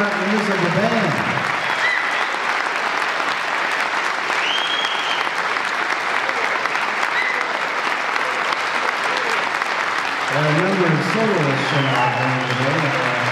Swinehart the of the band. Our younger soloist in our band today,